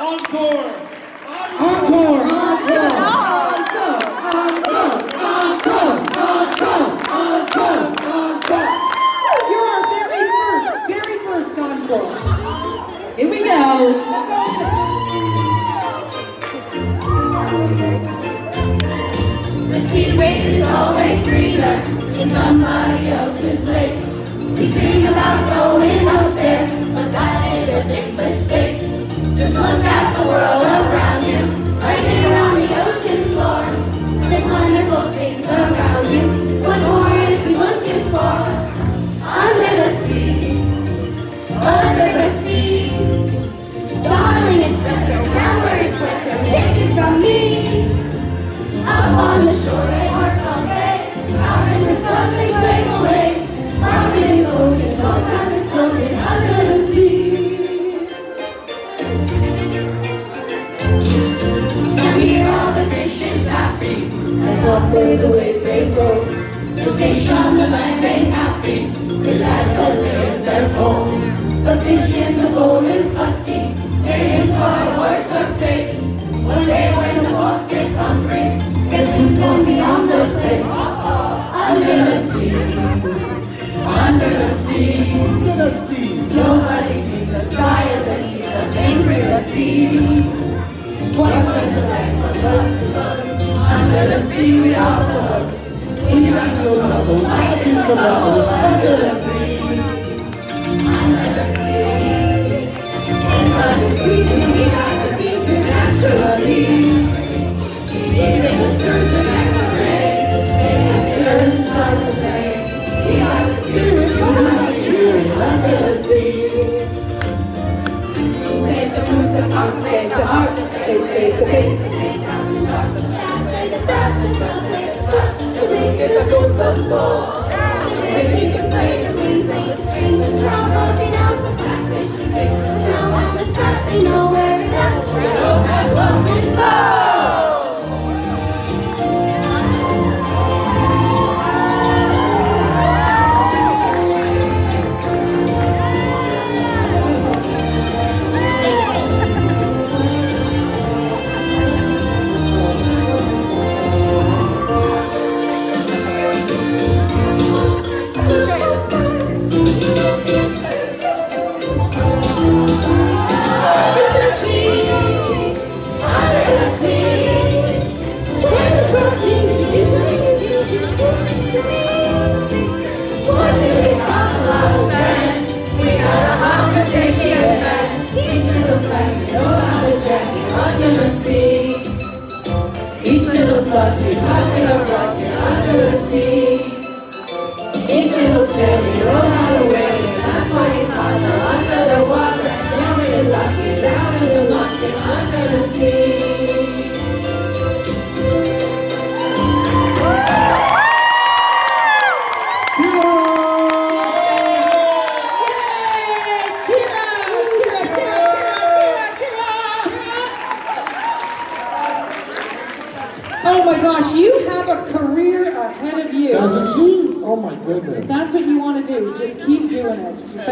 Encore! Encore, encore, encore, encore, encore, encore, encore. You're our very first, very first encore. Here we go. The sea wave is always greener in somebody else's lake. We dream about going out there, where the waves they roll. The fish on the they go. Land ain't happy, under the sea. Under the sea. Nobody needs as dry as any of angry the sea. What was the land was love to love? Under the sea we all love. We got no trouble fighting the bubble under the sea. Under the sea. The sea we got to it naturally. The heart, the the the Each little slutty, rockin' a rockin' under Oh my gosh, you have a career ahead of you. Doesn't she? Oh my goodness. If that's what you want to do, just keep doing it.